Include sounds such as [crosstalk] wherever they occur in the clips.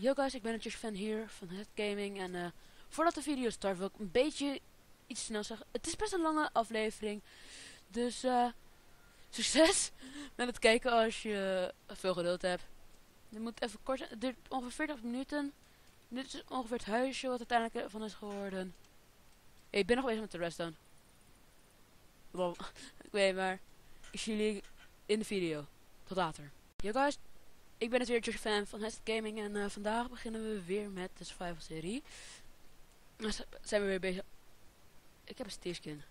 Yo guys, ik ben het fan hier van het gaming en eh, voordat de video start wil ik een beetje iets snel zeggen. Het is best een lange aflevering, dus eh, succes [laughs] met het kijken als je veel geduld hebt. Je moet even kort het duurt ongeveer 40 minuten. Dit is ongeveer het huisje wat uiteindelijk ervan is geworden. Hey, ik ben nog bezig met de redstone. Wow, [laughs] ik weet maar. Ik zie jullie in de video. Tot later. Yo guys, ik ben het weer Josh fan van Hested Gaming en uh, vandaag beginnen we weer met de survival serie. Dan zijn we weer bezig. Ik heb een Steve skin.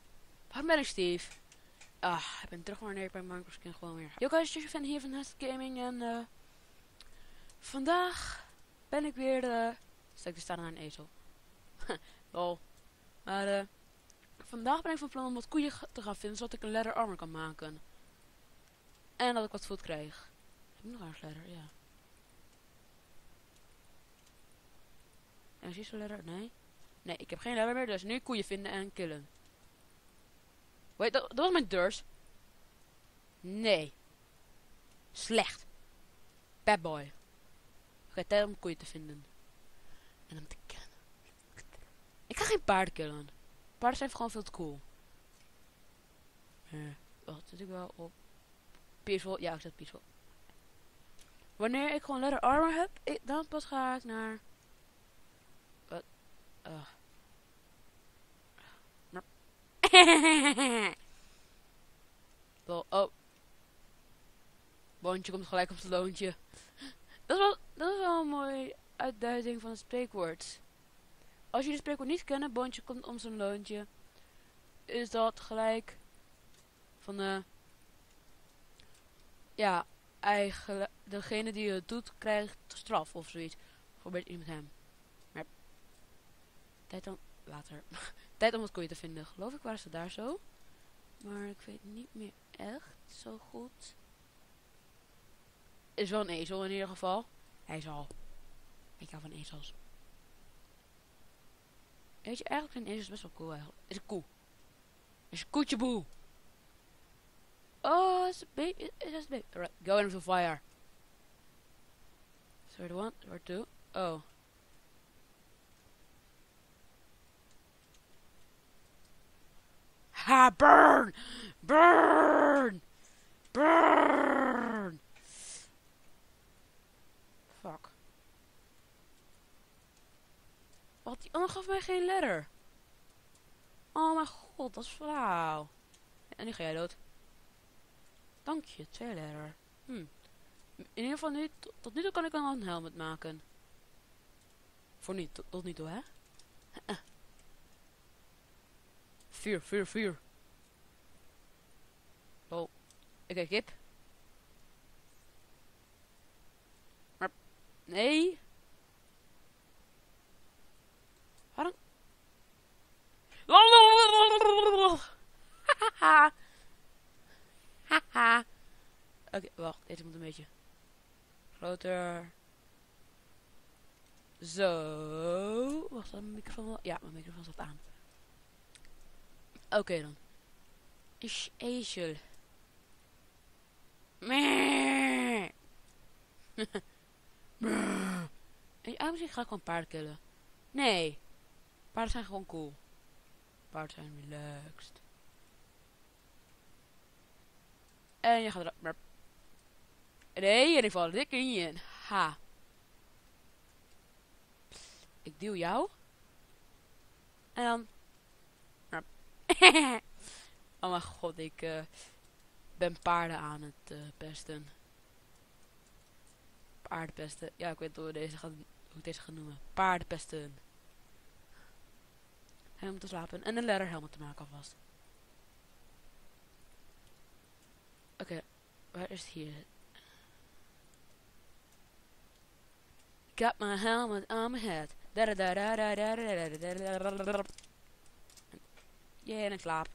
Waarom ben ik Steve? Ah, ik ben terug wanneer ik bij Minecraft skin gewoon weer. Yo guys, Josh fan hier van Hested Gaming en uh, vandaag ben ik weer de... Stek te staan naar een ezel. [laughs] Lol. Maar uh, vandaag ben ik van plan om wat koeien te gaan vinden zodat ik een leather armor kan maken. En dat ik wat voet krijg. Heb ik nog een letter? Ja. En is een letter? Nee. Nee, ik heb geen letter meer, dus nu koeien vinden en killen. Wait, dat, dat was mijn deurs. Nee. Slecht. Bad boy. Oké, okay, tijd om koeien te vinden. En om te killen. Ik ga geen paarden killen. Paarden zijn gewoon veel te cool. Uh, wacht, zit ik wel op. Peaceful, ja ik zet peaceful. Wanneer ik gewoon letter armor heb, dan pas ga ik naar... Wat? [laughs] Uh. oh. Boontje komt gelijk op het loontje. Dat is wel, dat is wel een mooie uitduiding van het spreekwoord. Als jullie het spreekwoord niet kennen, boontje komt om zijn loontje. Is dat gelijk van de... Ja, eigenlijk degene die het doet krijgt straf of zoiets. Probeert iemand hem. Maar tijd om later. [laughs] tijd om het koeien te vinden. Geloof ik waren ze daar zo. Maar ik weet niet meer echt zo goed. Is wel een ezel in ieder geval. Hij is al. Ik hou van ezels. Weet je, eigenlijk zijn ezels best wel cool eigenlijk. Is een koe. Is een koetje boe. Oh, it's a baby. It's a baby. Alright, go into fire. Third one, or two. Oh. Ha, burn! Burn! Burn! Fuck. Wat, die ander gaf mij geen letter. Oh mijn god, dat is flauw. En nu ga jij dood. Dank je, letter. Hm. In ieder geval nu, tot, nu toe kan ik een helmet maken. Voor niet, tot, nu toe, hè? Vier, vier, vier. Oh, ik heb kip. Maar, nee. Waarom? [laughs] Haha. Oké, wacht. Deze moet een beetje groter. Zo. Wacht, mijn microfoon wel? Ja, mijn microfoon staat aan. Oké dan. Is ezel. Meh. [laughs] en je misschien ga ik gewoon paarden killen. Nee. Paarden zijn gewoon cool. Paarden zijn relaxed. En je gaat er... Maar... Nee, en ik val dik in je. Ha. Ik duw jou. En dan... Maar... [laughs] oh mijn god, ik uh, ben paarden aan het uh, pesten. Paardenpesten. Ja, ik weet hoe, deze gaan, hoe ik deze ga noemen. Paardenpesten. Helm te slapen. En een leatherhelm te maken alvast. Oké, okay, waar is hier? Got my helmet on my head. Ja, en ik slaap.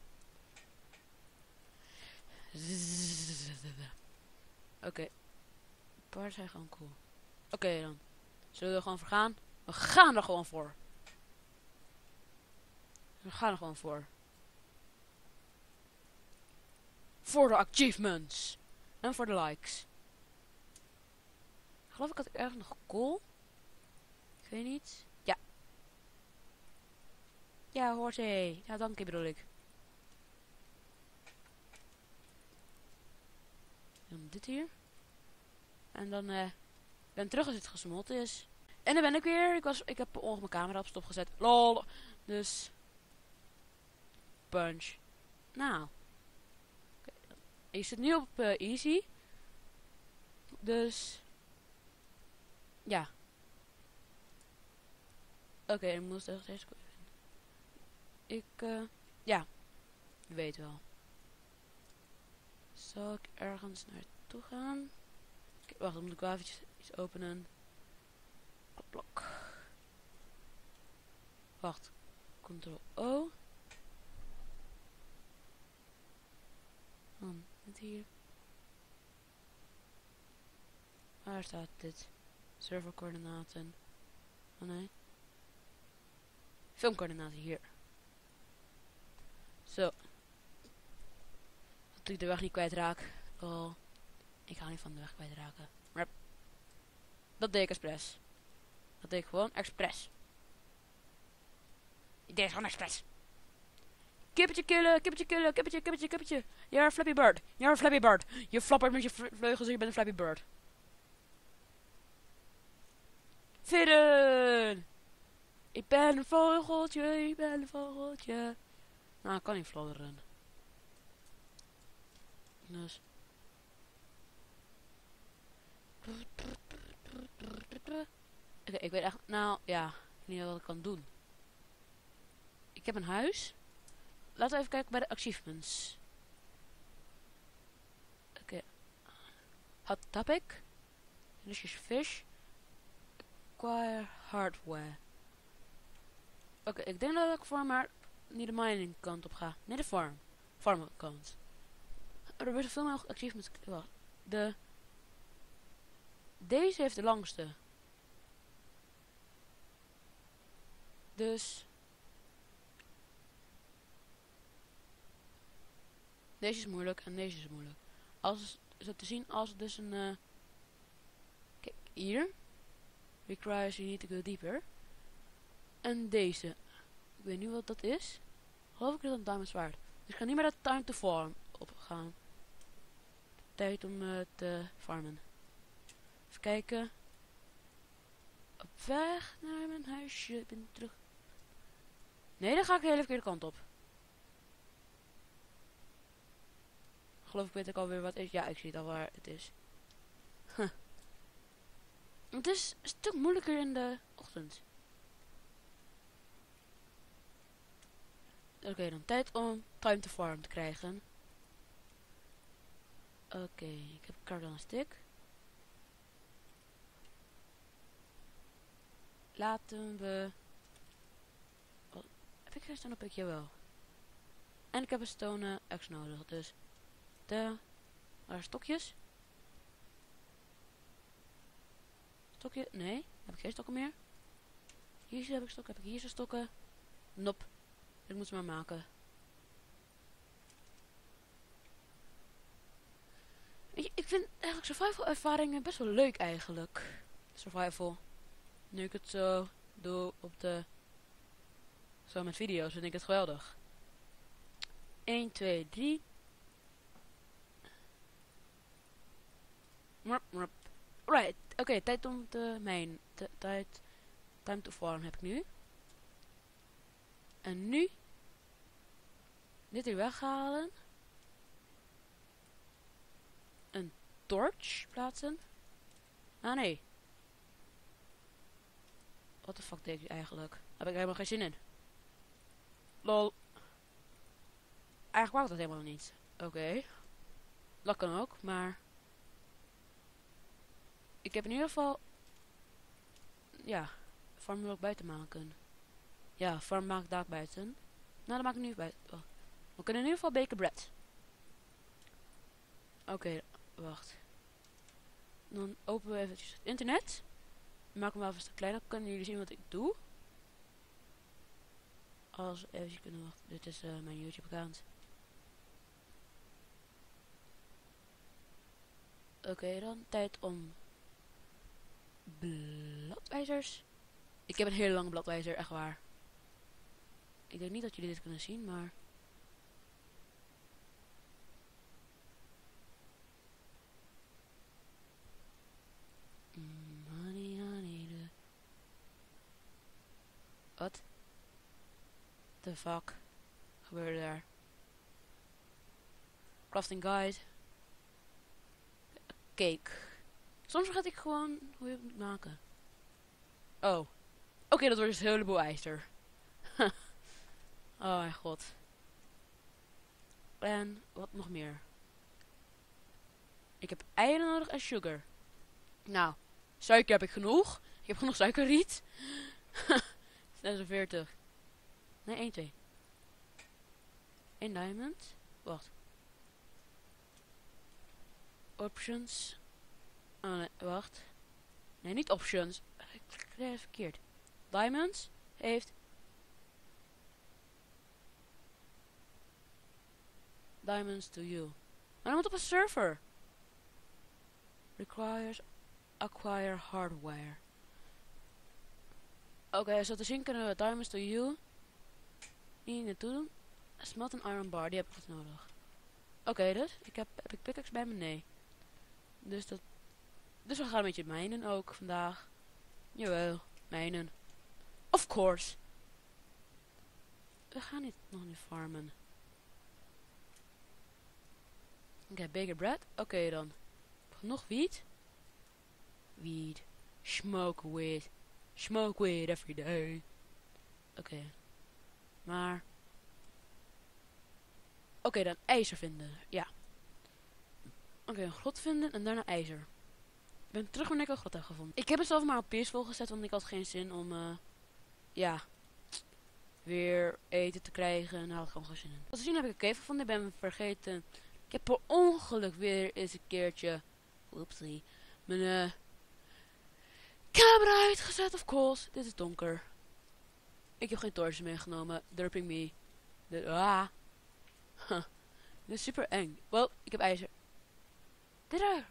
Oké. Okay. Zijn gewoon cool. Oké dan. Zullen we er gewoon voor gaan? We gaan er gewoon voor. We gaan er gewoon voor. Voor de achievements. En voor de likes. Ik geloof ik had ergens nog cool. weet niet. Ja. Ja, hoortje. Ja, dank je bedoel ik. Dan dit hier. En dan eh ben terug als het gesmolten is. En dan ben ik weer. Ik, was, ik heb ongeveer mijn camera op stop gezet. Lol. Dus. Punch. Nou. Ik zit nu op eh, easy. Dus. Ja. Oké, ik moet echt vinden. Ik, eh. ja. Weet wel. Zal ik ergens naartoe gaan? Wacht, dan moet ik wel eventjes iets openen. Klok. Wacht. Ctrl O. dit hier. Waar staat dit? Servercoördinaten. Oh nee. Filmcoördinaten hier. Zo. Dat ik de weg niet kwijtraak. Oh. Ik ga niet van de weg kwijtraken. Maar dat deed ik expres. Dat deed ik gewoon expres. Ik deed gewoon expres. Kippetje killen, kippetje killen, kippetje, kippetje, kippetje. You're a Flappy Bird. You're a Flappy Bird. Je flappert met je vle- vleugels en je bent een Flappy Bird. Vidden! Ik ben een vogeltje, ik ben een vogeltje. Nou, ik kan niet fladderen. Dus. Oké, ik weet echt, nou ja, niet wat ik kan doen. Ik heb een huis. Laten we even kijken bij de achievements. Oké. Hot topic. Delicious fish. Acquire hardware. Oké, ik denk dat ik voor maar niet de mining kant op ga. Nee, de farm. Farm kant. Er worden veel meer achievements. De... Deze heeft de langste. Dus... Deze is moeilijk en deze is moeilijk. Als het te zien als het dus een... eh, kijk, hier. Requires you need to go deeper. En deze. Ik weet niet wat dat is. Geloof ik dat een diamond zwaard. Dus ik ga niet meer dat time to farm opgaan. Tijd om eh, te farmen. Even kijken. Op weg naar mijn huisje. Ik ben terug. Nee, dan ga ik de hele verkeerde kant op. Geloof ik weet ik alweer wat is. Ja, ik zie al waar het is. Het is een stuk moeilijker in de ochtend. Oké, dan tijd om time to farm te krijgen. Oké, ik heb cardon stick. Laten we... Wat, heb ik geen stone pick? Jawel. En ik heb een stone axe nodig, dus... De... Stokjes? Stokje? Nee, heb ik geen stokken meer. Hier heb ik stokken, heb ik hier zo stokken. Nop. Ik moet ze maar maken. Ik vind eigenlijk survival ervaringen best wel leuk eigenlijk. Survival. Nu ik het zo doe op de... Zo met video's vind ik het geweldig. 1, 2, 3. Right, oké, tijd om te mijn. Tijd. Time to farm heb ik nu. En nu. Dit hier weghalen. Een torch plaatsen. Ah nee. Wat de fuck deed ik eigenlijk? Heb ik helemaal geen zin in. Lol. Eigenlijk wou dat helemaal niet. Oké. Dat kan ook, maar... Ik heb in ieder geval... Ja, farm wil ik buiten maken. Ja, farm maak ik daar buiten. Nou, dan maak ik nu buiten. Oh. We kunnen in ieder geval bacon bread. Oké, wacht. Dan openen we eventjes het internet. Maak hem wel even kleiner. Kunnen jullie zien wat ik doe. Als even kunnen wachten. Dit is eh, mijn YouTube account. Oké, dan tijd om bladwijzers. Ik heb een hele lange bladwijzer, echt waar. Ik denk niet dat jullie dit kunnen zien, maar... Wat? The fuck gebeurde daar? Crafting guide. Cake. Soms vergeet ik gewoon hoe je het moet maken. Oh. Oké, dat wordt dus een heleboel ijzer. [laughs] oh mijn god. En wat nog meer? Ik heb eieren nodig en sugar. Nou, suiker heb ik genoeg. Ik heb genoeg suikerriet. [laughs] 46. Nee, 1, 2. 1 diamond. Wacht. Options. Oh nee, wacht. Nee, niet options. Ik klik verkeerd. Diamonds heeft... Diamonds to you. Maar dan moet op een server. Requires acquire hardware. Oké, zo te zien kunnen we Diamonds to you hier naartoe doen. Smelt een iron bar, die heb ik wat nodig. Oké dus, ik heb, heb ik pickaxe bij me? Nee. Dus dat... Dus we gaan een beetje mijnen ook vandaag. Jawel, mijnen. Of course. We gaan niet nog niet farmen. Oké, okay, bigger bread. Oké dan. Genoeg wiet. Weed. Smoke weed. Smoke weed every day. Oké. Maar... Oké, dan ijzer vinden. Ja. Oké, een grot vinden en daarna ijzer. Ben terug ik een grot heb gevonden. Ik heb het zelf maar op peaceful gezet, want ik had geen zin om... Uh, ja... Weer eten te krijgen. En daar had ik gewoon geen zin in. Als te zien heb ik een cave gevonden. Ik ben vergeten. Ik heb per ongeluk weer eens een keertje... Oepsie. Mijn... Uh, camera uitgezet, of course. Dit is donker. Ik heb geen torches meegenomen. Derping me. Ah. Huh. Dit is super eng. Wel, ik heb ijzer. Dit er.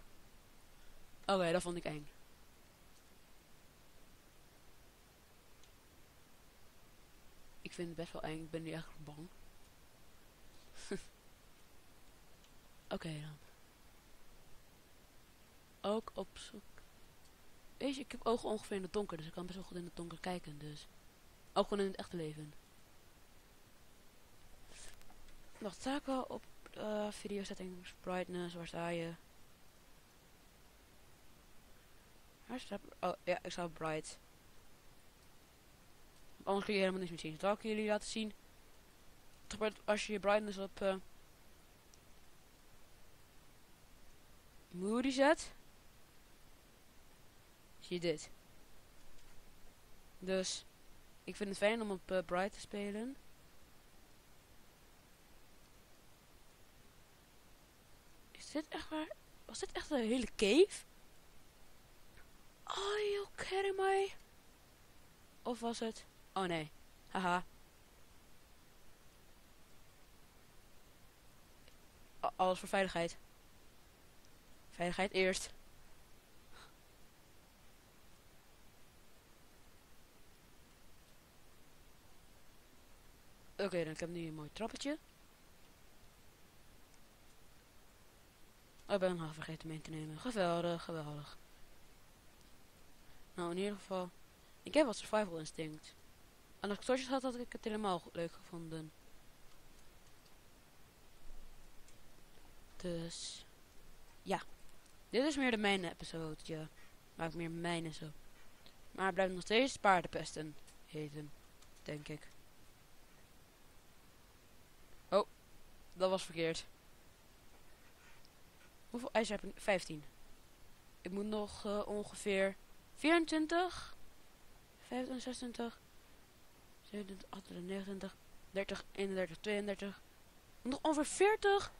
Oké, okay, dat vond ik eng. Ik vind het best wel eng. Ik ben nu echt bang. [laughs] Oké dan. Ook op zoek. Weet je, ik heb ogen ongeveer in het donker, dus ik kan best wel goed in het donker kijken, dus. Ook gewoon in het echte leven. Ik wel op uh, video settings, brightness, waar sta je? Oh, ja, ik op bright. Anders kun je helemaal niks meer zien. Zal ik jullie laten zien? Als je je brightness op... Uh, Moody zet. Zie je dit. Dus... Ik vind het fijn om op uh, Bright te spelen. Is dit echt waar? Was dit echt een hele cave? Are you kidding me? Of was het? Oh nee. Haha. alles voor veiligheid. Veiligheid eerst. Oké, dan heb ik nu een mooi trappetje. Oh, ik ben nog vergeten mee te nemen. Geweldig, geweldig. Nou, in ieder geval. Ik heb wat survival instinct. En als ik torches had, had ik het helemaal leuk gevonden. Dus... Ja. Dit is meer de mijn episode, ja. Maak meer mijnen zo. Maar het blijft nog steeds paardenpesten heten. Denk ik. Dat was verkeerd. Hoeveel ijzer heb ik? 15. Ik moet nog uh, ongeveer 24, 25, 26, 27, 28, 29, 30, 31, 32. Ik moet nog ongeveer 40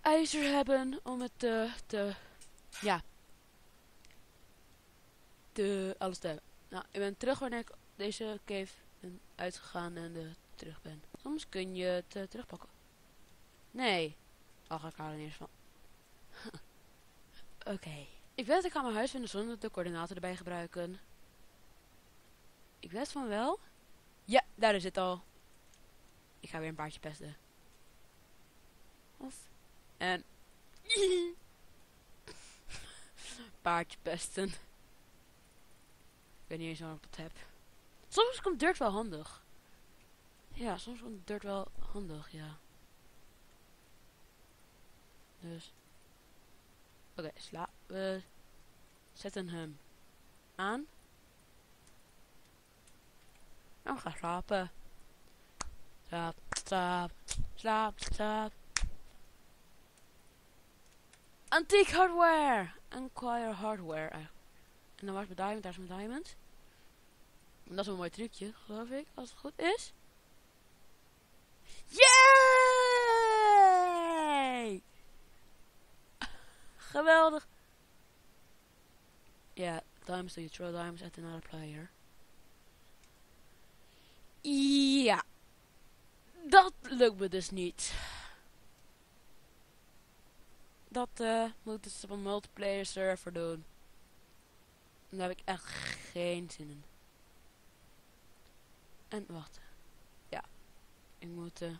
ijzer hebben om het te, te ja, te alles te hebben. Nou, ik ben terug wanneer ik deze cave ben uitgegaan en de terug ben. Soms kun je het uh, terugpakken. Nee. Ach, ik hou er eens van. Oké. Ik weet dat ik ga mijn huis vinden zonder de coördinaten erbij gebruiken. Ik wist van wel. Ja, daar is het al. Ik ga weer een paardje pesten. Of. En. [laughs] paardje pesten. Ik weet niet eens waarom ik dat heb. Soms komt dirt wel handig. Ja, soms komt dirt wel handig, ja. Dus. Oké, sla. We zetten hem aan. En we gaan slapen. Slaap, slaap, slaap, slaap. Antiek hardware. Enquire hardware. En dan was mijn diamond, daar is mijn diamond. En dat is een mooi trucje, geloof ik, als het goed is. Yay! Geweldig. Ja, diamonds do you throw diamonds at another player. Ja. Dat lukt me dus niet. Dat eh moet dus op een multiplayer server doen. En daar heb ik echt geen zin in. En wacht. Ja. Ik moet... eh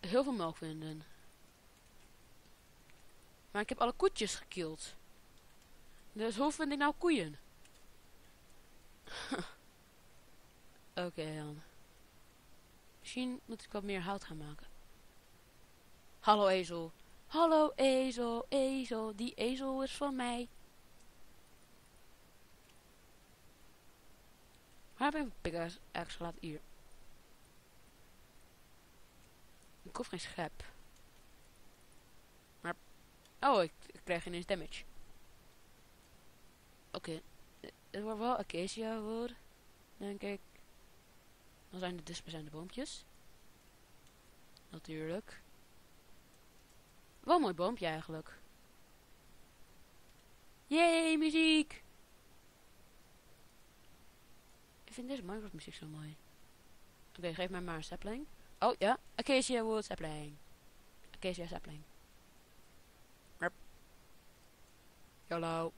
heel veel melk vinden. Maar ik heb alle koetjes gekild. Dus hoe vind ik nou koeien? [laughs] Oké dan. Misschien moet ik wat meer hout gaan maken. Hallo ezel. Hallo ezel, ezel. Die ezel is van mij. Waar heb ik mijn pickaxe gelaten? Hier. Ik hoef geen schep. Maar... Oh, ik, ik krijg ineens damage. Oké. Het wordt wel acacia wood. Denk ik. Dan zijn de dichtstbijzijnde boompjes. Natuurlijk. Wel een mooi boompje eigenlijk. Yay, muziek! Ik vind deze Minecraft muziek zo mooi. Oké, geef mij maar een sapling. Oh ja, acacia wood sapling. Acacia sapling. Rup. YOLO.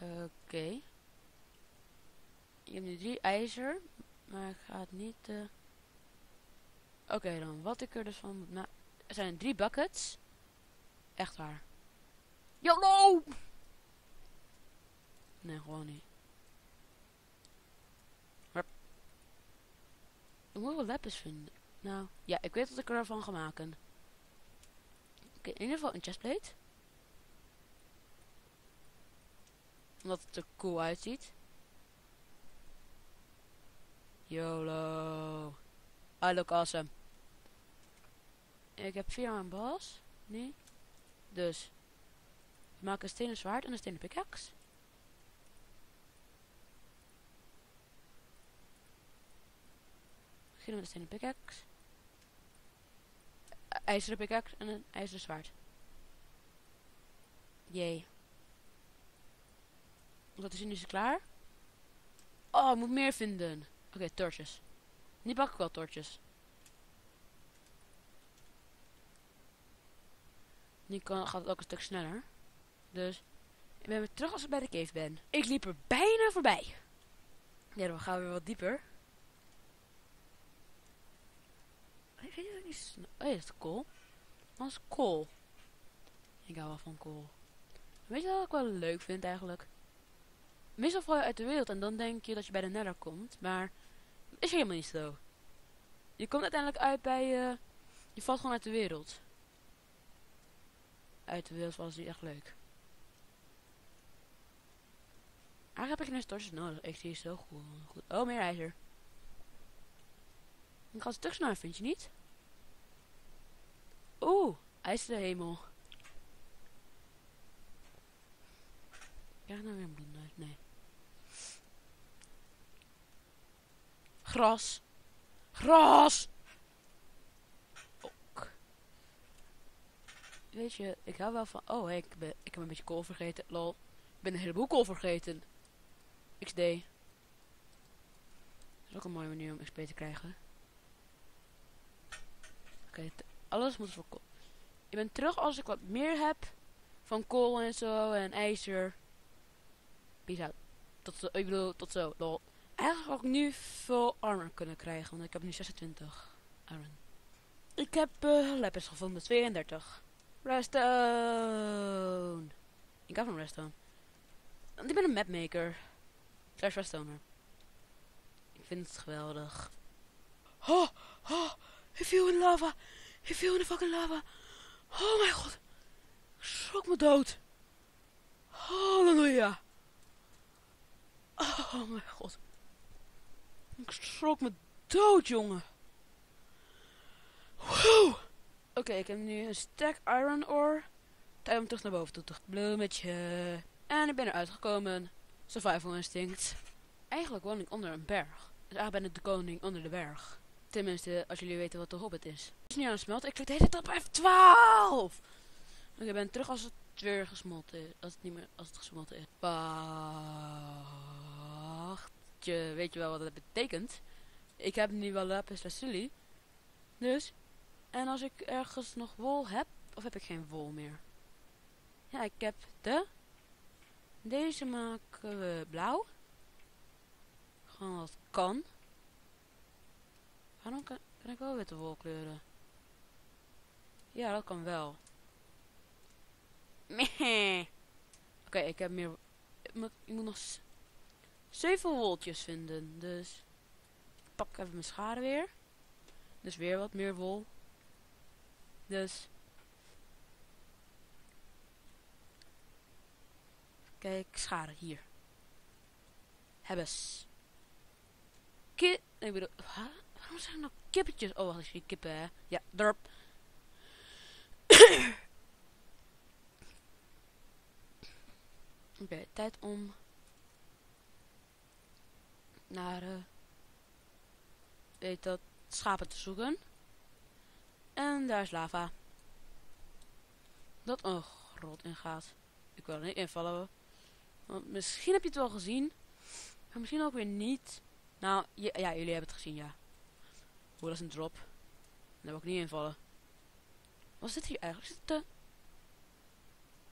Oké. Ik heb nu drie ijzer, maar ik ga het niet... eh Oké dan, wat ik er dus van moet maken... Er zijn drie buckets. Echt waar. YOLO! Nee, gewoon niet. Ik moet wel lapis vinden. Nou, ja, ik weet wat ik ervan ga maken. Oké, in ieder geval een chestplate. Omdat het er cool uitziet. YOLO. I look awesome. Ik heb vier aan bas. Nee. Dus. We maken een stenen zwaard en een stenen pickaxe. Beginnen met een stenen pickaxe. Ä- IJzeren pickaxe en een ijzeren zwaard. Jee. Zien is het klaar. Oh, ik moet meer vinden. Oké, torches. Nu pak ik wel torches. Nu kan, gaat het ook een stuk sneller. Dus, ik ben weer terug als ik bij de cave ben. Ik liep er bijna voorbij. Ja, dan gaan we weer wat dieper. Ik weet het niet snel. Oh is kool. Dat is kool. Ik hou wel van kool. Weet je wat ik wel leuk vind eigenlijk? Meestal val je uit de wereld en dan denk je dat je bij de nether komt. Maar is helemaal niet zo. Je komt uiteindelijk uit bij... eh je valt gewoon uit de wereld. Uit de wereld was niet echt leuk. Eigenlijk heb ik geen torches nodig. Ik zie het zo goed. goed. Oh, meer ijzer. Ik ga een stuk sneller, vind je niet? Oeh, ijzeren hemel. Krijg nou weer een bloem uit? Nee. Gras. Gras! Ok. Weet je, ik hou wel van... Oh, ik, ben, ik heb een beetje kool vergeten. Lol. Ik ben een heleboel kool vergeten. XD. Dat is ook een mooie manier om XP te krijgen. Alles moet voor. Ik ben terug als ik wat meer heb. Van kool en zo en ijzer. Peace out. Tot zo, ik bedoel, tot zo. Lol. Eigenlijk had ik nu veel armor kunnen krijgen, want ik heb nu 26 iron. Ik heb uh, lapis gevonden, 32. Redstone. Ik heb een redstone. Want ik ben een mapmaker. Slash redstoner. Ik vind het geweldig. Hij viel in lava. Hij viel in de fucking lava. Oh mijn god. Ik schrok me dood. Halleluja. Oh mijn god. Ik schrok me dood, jongen. Oké, ik heb nu een stack iron ore. Tijd om terug naar boven toe te bloemetje. En ik ben eruit gekomen. Survival instinct. Eigenlijk woon ik onder een berg. Dus eigenlijk ben ik de koning onder de berg. Tenminste, als jullie weten wat de hobbit is. Het is niet aan het smelten. Ik klik de hele tijd op F12. Oké, ik ben terug als het weer gesmolten is. Als het niet meer, als het gesmolten is. Wacht. Weet je wel wat dat betekent. Ik heb nu wel lapis lazuli. Dus. En als ik ergens nog wol heb. Of heb ik geen wol meer? Ja, ik heb de. Deze maken we blauw. Gewoon wat kan. Waarom kan, kan ik wel witte wol kleuren? Ja, dat kan wel. Oké, ik heb meer... Ik moet, nog zeven woltjes vinden. Dus ik pak even mijn schade weer. Dus weer wat meer wol. Dus... Kijk, schade, hier. Hebbes. Nee, ik bedoel... Huh? Waarom zijn er kippetjes? Oh, wacht, ik zie kippen, hè. Ja, dorp. Oké, tijd om naar uh, weet dat schapen te zoeken. En daar is lava. Dat een grot ingaat. Ik wil er niet invallen. Want misschien heb je het wel gezien. Maar misschien ook weer niet. Nou, ja jullie hebben het gezien, ja. Hoe dat is een drop. Daar wil ik niet invallen. Wat zit hier eigenlijk? Zit de...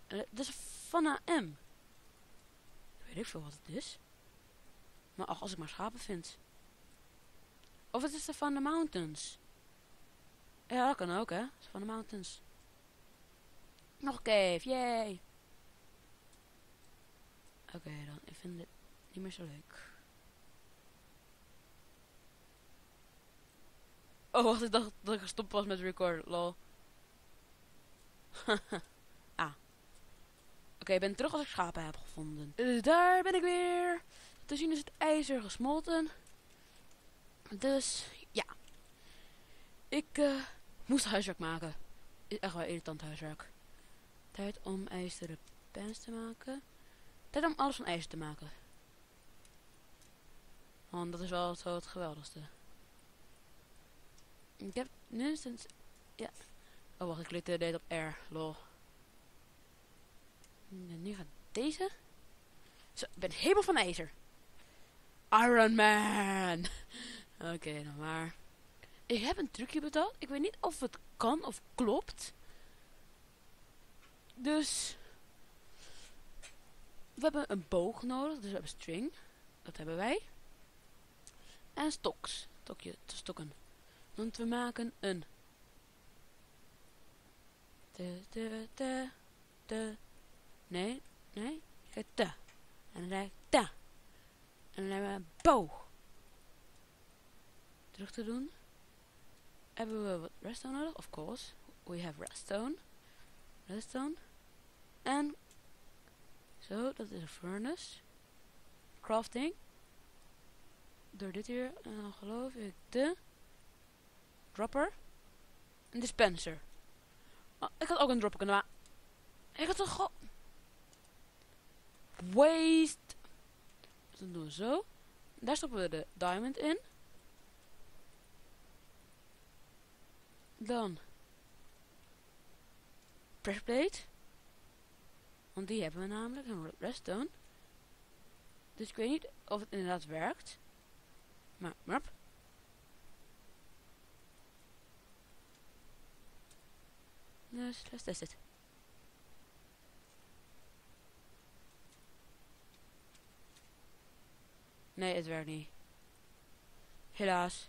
Uh, dat is van AM. Weet ik veel wat het is. Maar ach, als ik maar schapen vind. Of het is de van de mountains. Ja, dat kan ook, hè. Van de mountains. Nog een cave, yay. Oké, dan. Ik vind dit niet meer zo leuk. Oh, wacht, ik dacht dat ik gestopt was met record, lol. [laughs] ah. Oké, ik ben terug als ik schapen heb gevonden. Uh, daar ben ik weer. Te zien is het ijzer gesmolten. Dus, ja. Ik uh, moest huiswerk maken. Echt wel irritant huiswerk. Tijd om ijzeren pens te maken. Tijd om alles van ijzer te maken. Want dat is wel zo het geweldigste. Ik heb nu sinds... Ja. Oh, wacht, ik klikte deze op R. Lol. En nu gaat deze. Zo, ik ben helemaal van ijzer. Iron Man. [laughs] Oké, okay, dan maar. Ik heb een trucje bedacht. Ik weet niet of het kan of klopt. Dus... We hebben een boog nodig. Dus we hebben string. Dat hebben wij. En stoks. Stokje, stokken. Want we maken een... De, de, de, de. Nee, nee. Ga te. En dan ga ik ta. En dan hebben we boog. Terug te doen. Hebben we wat redstone nodig? Of course. We have redstone. Redstone. En... Zo, dat is een furnace. Crafting. Door dit hier. En dan geloof ik de... Dropper. Een dispenser. Oh, ik had ook een dropper kunnen maken. Ik had toch Waste. Dus dan doen we zo. Daar stoppen we de diamond in. Dan. Pressplate. Want die hebben we namelijk. Een redstone. Dus ik weet niet of het inderdaad werkt. Maar, maar. Let's. Nee, het werkt niet. Helaas.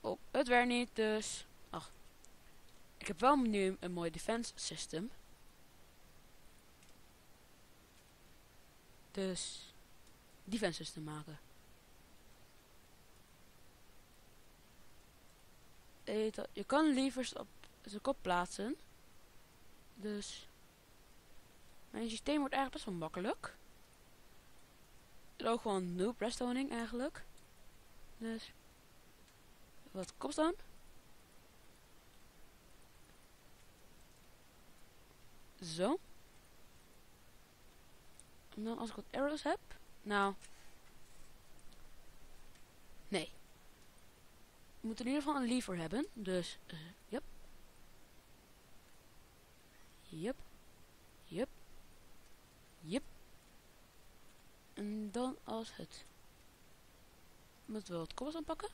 Oh, het werkt niet, dus... Ach. Ik heb wel nu een mooi defense system. Dus... Defense system maken. Je kan liever op zijn kop plaatsen. Dus... Mijn systeem wordt eigenlijk best wel makkelijk. Is ook gewoon noob redstoning eigenlijk. Dus... Wat kost dan? Zo. En dan als ik wat arrows heb. Nou. Nee. We moeten in ieder geval een lever hebben. Dus, uh, yep. Yep. Yep. Yep. En dan als het... Moeten we wat koppels aanpakken?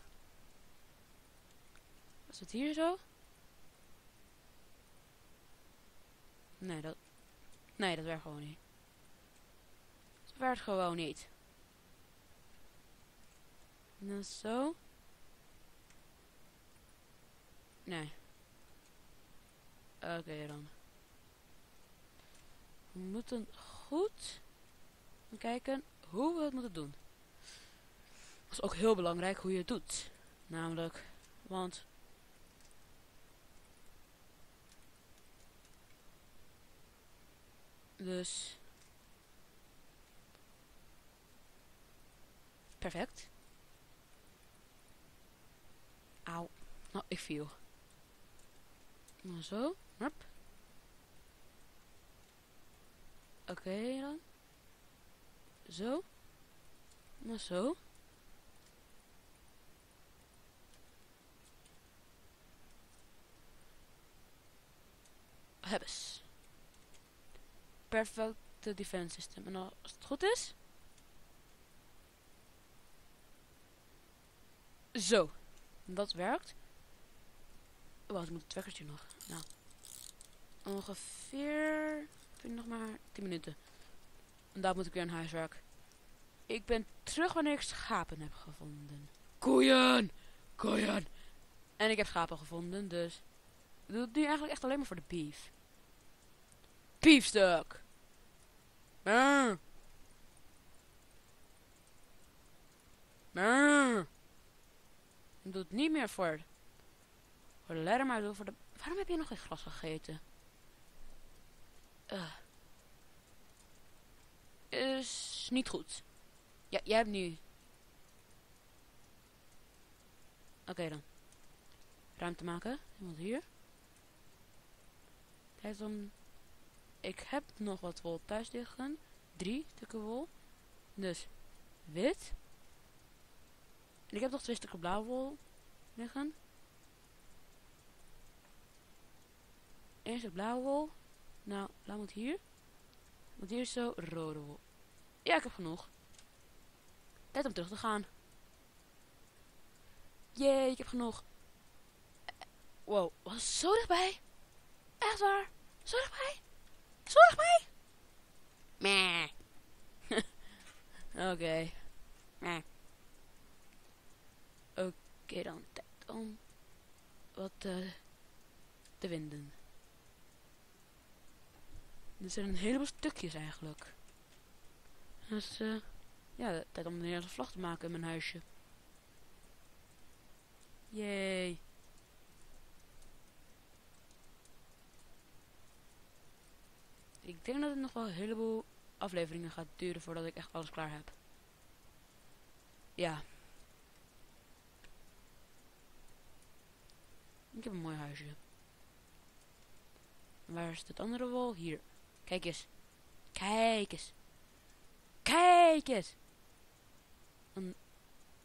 Is het hier zo? Nee, dat... Nee, dat werkt gewoon niet. Het werkt gewoon niet. En dan zo. Nee. Oké dan. We moeten goed kijken hoe we het moeten doen. Dat is ook heel belangrijk hoe je het doet. Namelijk, want Dus. Perfect. Auw. Nou, ik viel. Maar zo. Oké dan. Zo. Maar zo. Hebbes perfecte defense system. En als het goed is... Zo. Dat werkt. Wacht, ik moet het wekkertje nog. Nou. Ongeveer... Vind nog maar 10 minuten. En daar moet ik weer aan huiswerk. Ik ben terug wanneer ik schapen heb gevonden. Koeien! Koeien! En ik heb schapen gevonden, dus... Ik doe het nu eigenlijk echt alleen maar voor de beef. Piefstuk. Ah. Ah. Ik het niet meer voor, leider, maar doe voor de... Waarom heb je nog geen gras gegeten? Uh. Is niet goed. Ja, jij hebt nu... Oké dan. Ruimte maken. Iemand hier. Tijd om ik heb nog wat wol thuis liggen. Drie stukken wol. Dus wit. En ik heb nog twee stukken blauw wol liggen. Eén stuk blauwe wol. Nou, laat moet hier. Want hier is zo rode wol. Ja, ik heb genoeg. Tijd om terug te gaan. Jee, ik heb genoeg. Wow, was zo dichtbij. Echt waar. Zo dichtbij. Zorg mij! Meh. [laughs] Oké. Meh. Oké dan, tijd om wat uh, te winden. Dit zijn een heleboel stukjes eigenlijk. Dus uh, ja, tijd om een hele vlag te maken in mijn huisje. Yay. Ik denk dat het nog wel een heleboel afleveringen gaat duren voordat ik echt alles klaar heb. Ja. Ik heb een mooi huisje. Waar is het andere wol? Hier. Kijk eens. Kijk eens. Kijk eens. Een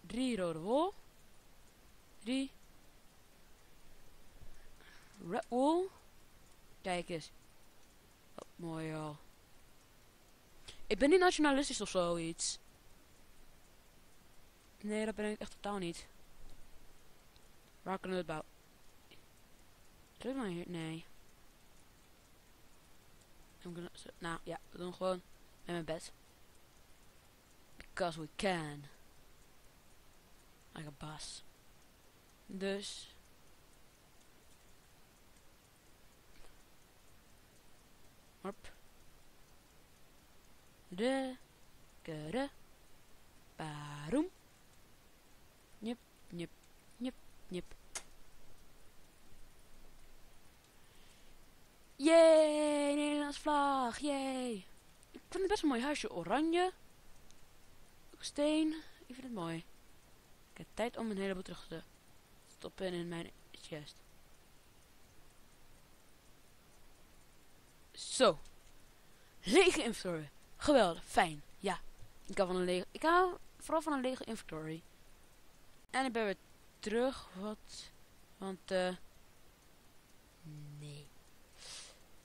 drie rode wol. Drie. Red wool. Kijk eens. Mooi joh. Ik ben niet nationalistisch of zoiets. Nee, dat ben ik echt totaal niet. Waar kunnen we het bouwen? Maar hier? Nee. Nou ja, we doen gewoon met mijn bed. Because we can. Like a boss. Dus. Hop. De. Kere. Waarom? Nip, nip, nip, nip. Yay, Nederlands vlag, yay. Ik vind het best een mooi huisje, oranje. Steen, ik vind het mooi. Ik heb tijd om een heleboel terug te stoppen in mijn chest. Zo. Lege inventory. Geweldig, fijn. Ja, ik hou van een lege. Ik hou vooral van een lege inventory. En ik ben weer terug. Wat? Want eh.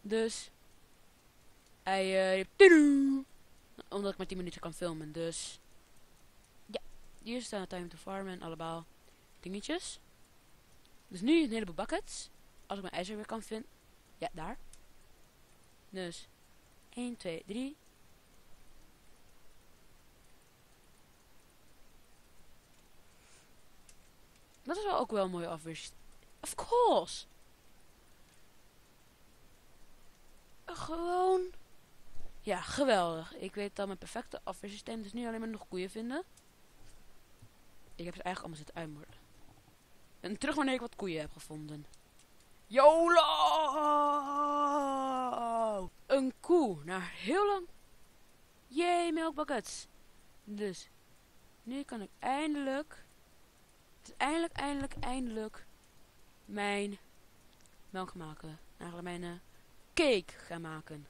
Dus. Hij. tudu, omdat ik maar 10 minuten kan filmen. Dus. Ja. Hier staan time to farm en allemaal dingetjes. Dus nu een heleboel buckets. Als ik mijn ijzer weer kan vinden. Ja, daar. Dus. 1, 2, 3. Dat is wel ook wel een mooie afwisseling. Of course. Gewoon. Ja, geweldig. Ik weet dat mijn perfecte afweersysteem dus nu alleen maar nog koeien vinden. Ik heb ze eigenlijk allemaal zitten uitmoorden. En terug wanneer ik wat koeien heb gevonden. YOLO! Een koe. Na heel lang. Yay, milk buckets. Dus. Nu kan ik eindelijk. Eindelijk, eindelijk, eindelijk. Mijn melk maken. Eigenlijk mijn cake gaan maken.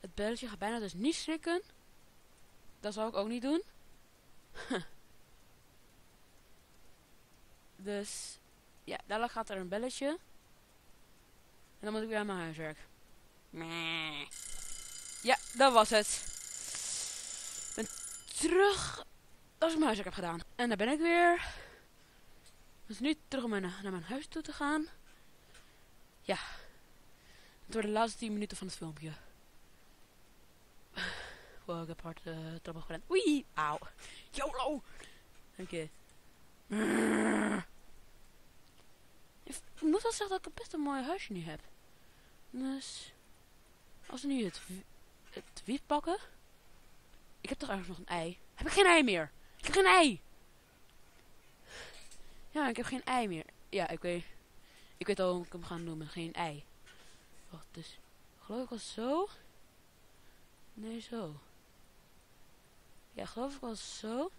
Het belletje gaat bijna dus niet schrikken. Dat zou ik ook niet doen. [laughs] dus, ja, dadelijk gaat er een belletje. En dan moet ik weer aan mijn huiswerk. Ja, dat was het. Ik ben terug als ik mijn huiswerk heb gedaan. En daar ben ik weer. Dus nu terug om naar mijn huis toe te gaan. Ja. Worden de laatste 10 minuten van het filmpje. [sighs] Wow, ik heb hard uh, trappen gedaan. Oei! Auw. YOLO! Oké. Ik moet wel zeggen dat ik een best een mooi huisje nu heb. Dus... Als we nu het, het wiet pakken... Ik heb toch eigenlijk nog een ei? Heb ik geen ei meer? Ik heb geen ei! Ja, ik heb geen ei meer. Ja, ik weet... Ik weet al hoe ik hem ga noemen. Geen ei. Wacht, dus... Geloof ik was zo? Nee, zo. Ja, geloof ik was zo.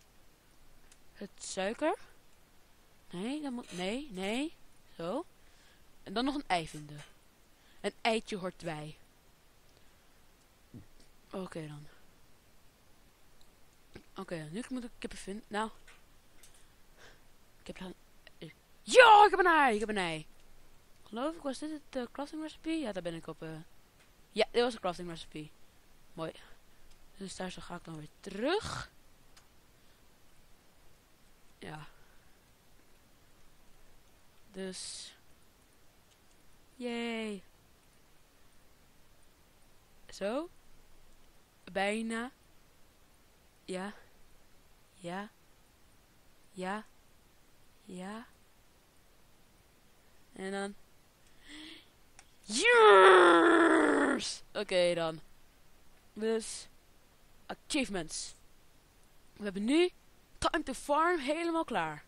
Het suiker. Nee, dat moet... Nee, nee. Zo. En dan nog een ei vinden. Een eitje hoort bij. Oké dan. Oké, nu moet ik kippen vinden. Nou. Ik heb dan... Ja, ik heb een ei! Ik heb een ei. Geloof ik, was dit het eh, crafting recipe? Ja, daar ben ik op. eh. Ja, dit was de crafting recipe. Mooi. Dus daar zo ga ik dan weer terug. Ja. Dus. Yay. Zo. Bijna. Ja. Ja. Ja. Ja. En dan. Yes! Oké dan. Dus. Achievements. We hebben nu Time to Farm helemaal klaar.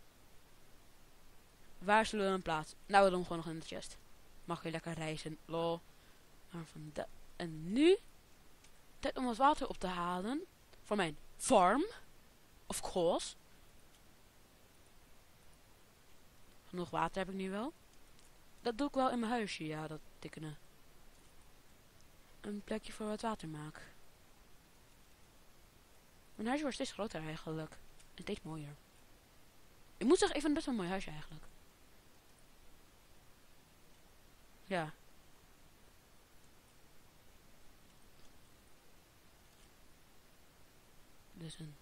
Waar zullen we hem plaatsen? Nou, we doen gewoon nog in de chest. Mag je lekker reizen. Lol. En nu. Tijd om wat water op te halen. Voor mijn farm. Of course. Genoeg water heb ik nu wel. Dat doe ik wel in mijn huisje, ja, dat Een plekje voor wat water maak. Mijn huisje wordt steeds groter eigenlijk. En steeds mooier. Ik moet zeggen, vind het best wel een mooi huisje eigenlijk. Ja. Dus een...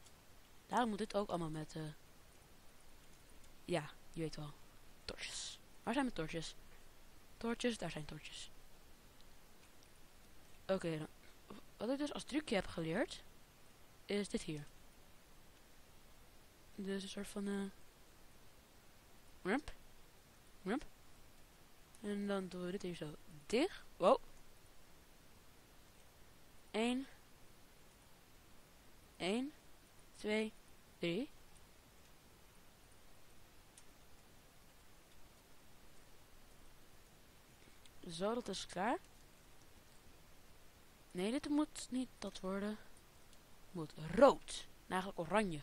Daarom moet dit ook allemaal met... eh ja, Je weet wel. Torches. Waar zijn mijn torches? Torches, daar zijn torches. Oké. Wat ik dus als trucje heb geleerd, is dit hier. Dus een soort van, eh ramp. Ramp. En dan doen we dit hier zo dicht. Wow. 1. 1, 2, 3. Zo, dat is klaar. Nee, dit moet niet dat worden. Moet rood. En eigenlijk oranje.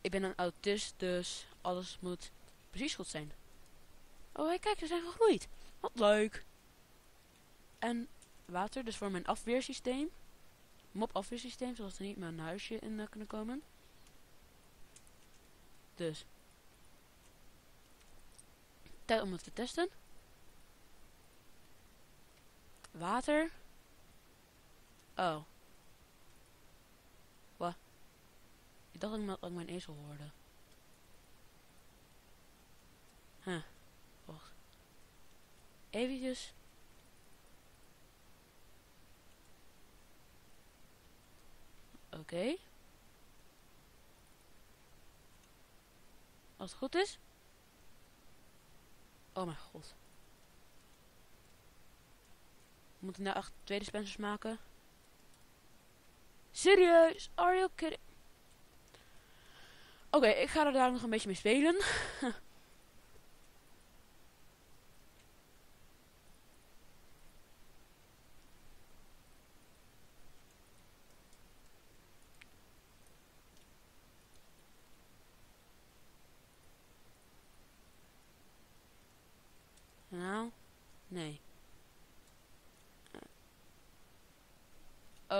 Ik ben een autist, dus alles moet precies goed zijn. Oh, hey, kijk, ze zijn gegroeid. Wat leuk. En water, dus voor mijn afweersysteem. Mop afweersysteem, zodat er niet mijn huisje in uh, kunnen komen. Dus. Tijd om het te testen. Water. Oh. Wat? Ik dacht dat ik mijn ezel hoorde. Huh. Wacht. Eventjes. Oké. Als het goed is. Oh mijn god. We moeten nou echt twee dispensers maken. Serieus? Are you kidding? Oké, ik ga er daar nog een beetje mee spelen. [laughs] nou, nee.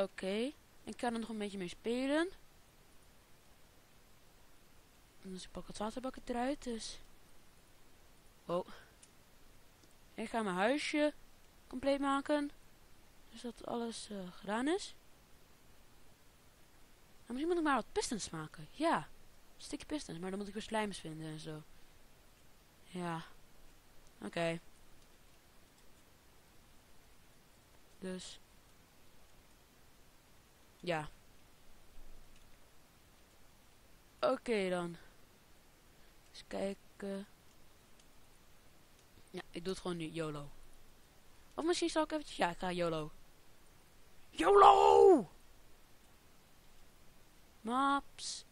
Oké. Ik kan er nog een beetje mee spelen. Dus ik pak het waterbakken eruit, dus... Oh. Ik ga mijn huisje compleet maken. Dus dat alles uh, gedaan is. En misschien moet ik maar wat pistons maken. Ja. Sticky pistons, maar dan moet ik weer slijms vinden en zo. Ja. Oké. Dus... Ja. Oké dan. Eens kijken. Ja, ik doe het gewoon nu. YOLO. Of misschien zal ik eventjes... Ja, ik ga YOLO. YOLO! Maps.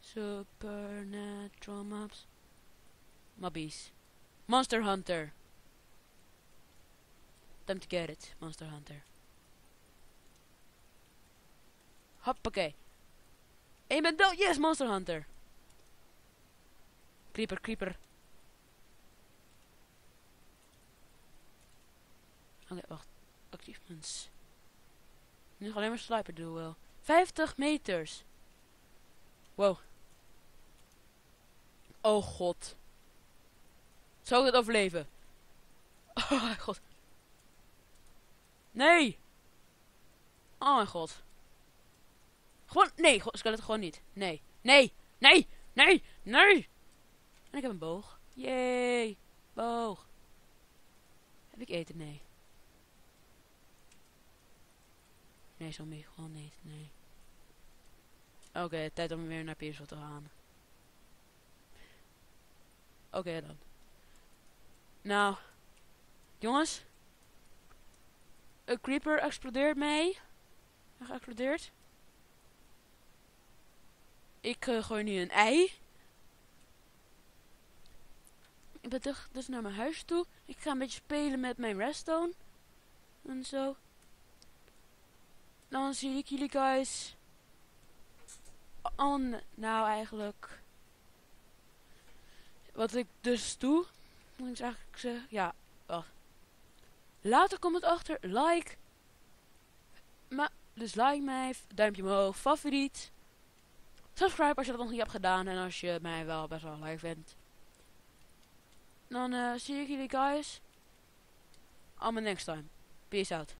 Supernatural maps. Mobbies. Monster Hunter. Time to get it, Monster Hunter. Hoppakee. En je bent dood. Yes, Monster Hunter. Creeper, creeper. Oké, wacht. Achievements. Nu alleen maar sniper duel. 50 meters. Wow. Oh god. Zou ik het overleven? [laughs] Oh god. Nee. Oh mijn god. Gewoon, nee, skelet gewoon niet. Nee, nee, nee, nee, nee. En ik heb een boog. Yay, boog. Heb ik eten? Nee. Nee, zombie, gewoon niet, nee. Oké, tijd om weer naar Piersel te gaan. Oké dan. Nou, jongens. Een creeper explodeert mee. Hij geëxplodeerd. Ik uh, gooi nu een ei. Ik ben terug dus naar mijn huis toe. Ik ga een beetje spelen met mijn redstone. En zo. Dan zie ik jullie guys. Oh, nou eigenlijk. Wat ik dus doe. Moet ik eigenlijk zeggen. Ja, wacht. Later komt het achter. Like. Maar, dus like mij. Duimpje omhoog. Favoriet. Subscribe als je dat nog niet hebt gedaan. En als je mij wel best wel leuk vindt. Dan uh, zie ik jullie guys. The next time. Peace out.